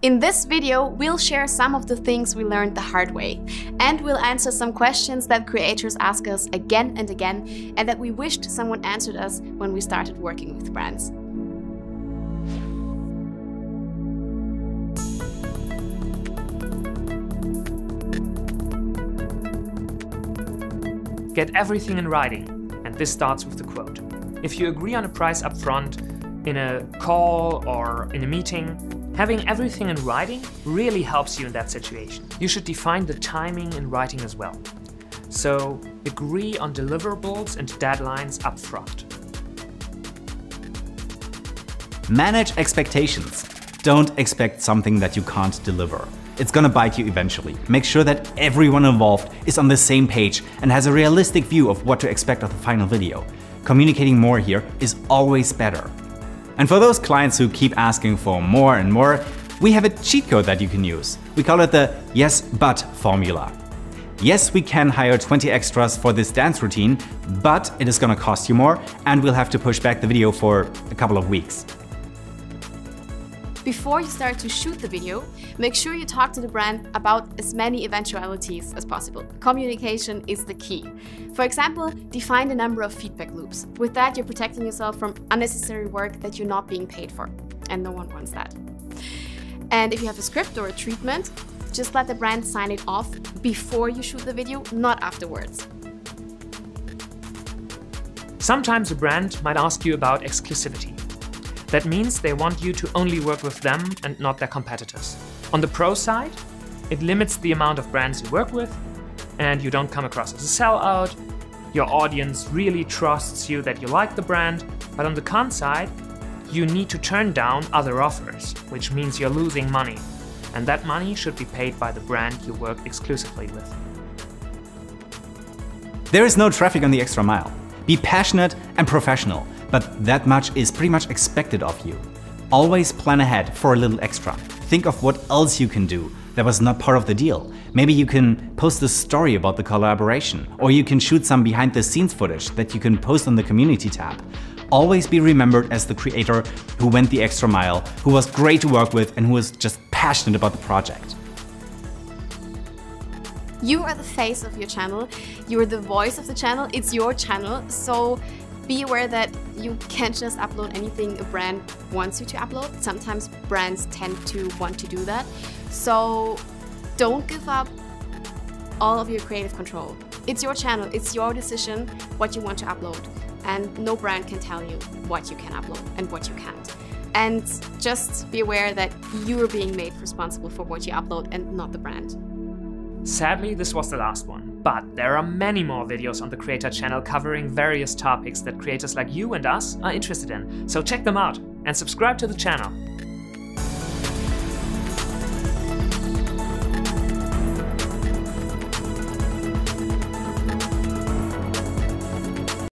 In this video, we'll share some of the things we learned the hard way, and we'll answer some questions that creators ask us again and again, and that we wished someone answered us when we started working with brands. Get everything in writing, and this starts with the quote. If you agree on a price up front, in a call or in a meeting, Having everything in writing really helps you in that situation. You should define the timing in writing as well. So agree on deliverables and deadlines up front. Manage expectations. Don't expect something that you can't deliver. It's gonna bite you eventually. Make sure that everyone involved is on the same page and has a realistic view of what to expect of the final video. Communicating more here is always better. And for those clients who keep asking for more and more, we have a cheat code that you can use. We call it the yes but formula. Yes, we can hire 20 extras for this dance routine, but it is gonna cost you more and we'll have to push back the video for a couple of weeks. Before you start to shoot the video, make sure you talk to the brand about as many eventualities as possible. Communication is the key. For example, define the number of feedback loops. With that, you're protecting yourself from unnecessary work that you're not being paid for, and no one wants that. And if you have a script or a treatment, just let the brand sign it off before you shoot the video, not afterwards. Sometimes a brand might ask you about exclusivity. That means they want you to only work with them and not their competitors. On the pro side, it limits the amount of brands you work with, and you don't come across as a sellout. Your audience really trusts you that you like the brand, but on the con side, you need to turn down other offers, which means you're losing money. And that money should be paid by the brand you work exclusively with. There is no traffic on the extra mile. Be passionate and professional but that much is pretty much expected of you. Always plan ahead for a little extra. Think of what else you can do that was not part of the deal. Maybe you can post a story about the collaboration, or you can shoot some behind the scenes footage that you can post on the community tab. Always be remembered as the creator who went the extra mile, who was great to work with, and who was just passionate about the project. You are the face of your channel, you are the voice of the channel, it's your channel, so be aware that you can't just upload anything a brand wants you to upload. Sometimes brands tend to want to do that. So don't give up all of your creative control. It's your channel, it's your decision what you want to upload. And no brand can tell you what you can upload and what you can't. And just be aware that you are being made responsible for what you upload and not the brand. Sadly, this was the last one, but there are many more videos on the Creator channel covering various topics that creators like you and us are interested in, so check them out and subscribe to the channel.